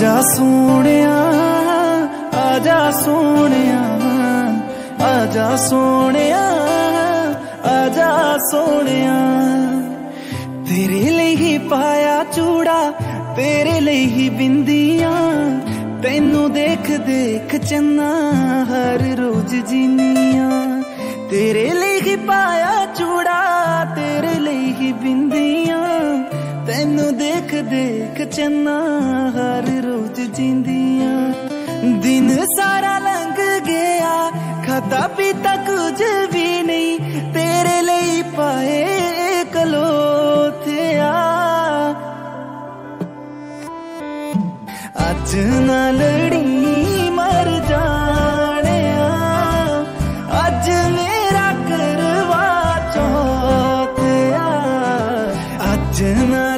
ਸੋਹਣਿਆ, ਆਜਾ ਸੋਹਣਿਆ ਆਜਾ ਸੋਹਣਿਆ ਆਜਾ ਸੋਹਣਿਆ। ਤੇਰੇ ਲਈ ਹੀ ਪਾਇਆ ਚੂੜਾ, ਤੇਰੇ ਲਈ ਹੀ ਬਿੰਦੀਆਂ, ਤੈਨੂੰ ਦੇਖ ਦੇਖ ਚੰਨਾ ਹਰ ਰੋਜ਼ ਜੀਨੀਆਂ। ਤੇਰੇ ਲਈ ਹੀ ਪਾਇਆ ਚੂੜਾ, ਤੇਰੇ ਲਈ ਹੀ ਬਿੰਦੀਆਂ। ਤੈਨੂੰ ਦੇਖ ਦੇਖ ਚੰਨਾ ਹਰ ਰੋਜ਼ ਜਿੰਦੀਆਂ ਦਿਨ ਸਾਰਾ ਲੰਘ ਗਿਆ ਖਾਤਾ ਪੀਤਾ ਕੁਝ ਵੀ ਨਹੀਂ ਤੇਰੇ ਲਈ ਪਾਏ ਕਲੋਥਿਆ ਅੱਜ ਨਾ ਲੜੀ ਮਰ ਜਾਣਿਆ ਅੱਜ ਮੇਰਾ ਕਰਵਾ ਚੋਤਿਆ ਅੱਜ ਨਾ